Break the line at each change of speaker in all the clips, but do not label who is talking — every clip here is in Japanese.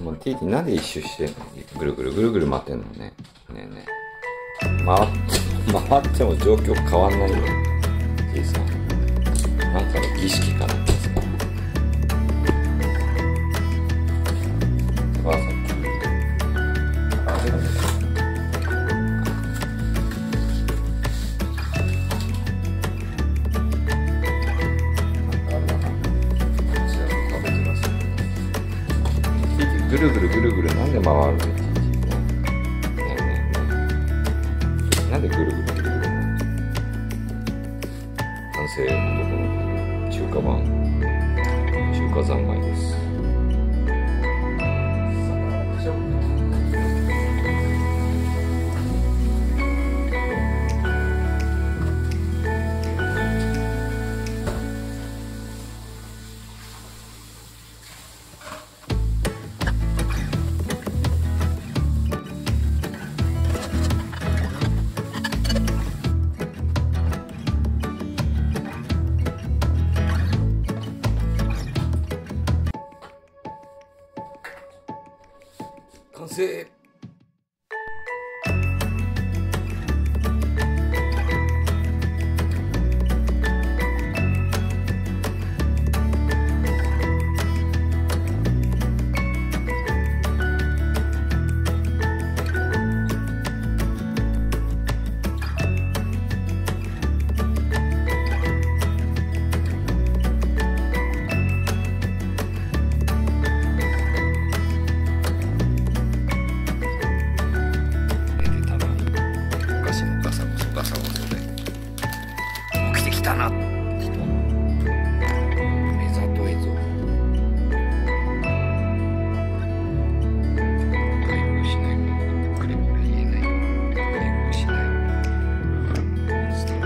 もう T なんで一周してんの？ぐるぐるぐるぐる回ってんのね。ねえねえ。回って、回っても状況変わんないよ。T さん。なんかの儀式ぐるぐるぐるぐるなんで回るの？ねえねえねえ。なんでぐるぐるぐるぐる？完成男の中華版中華三昧です。完成。たな。人目ざといぞ。しない。くれくれ言えない。しないモンスター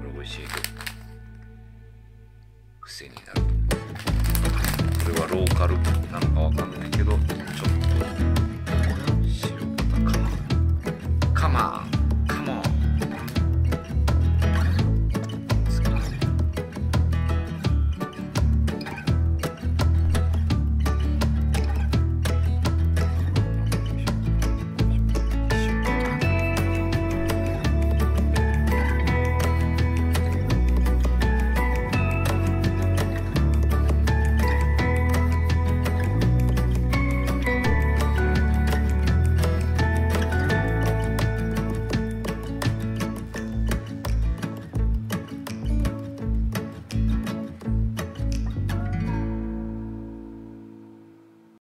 これ美味しい。けど癖になる。これはローカル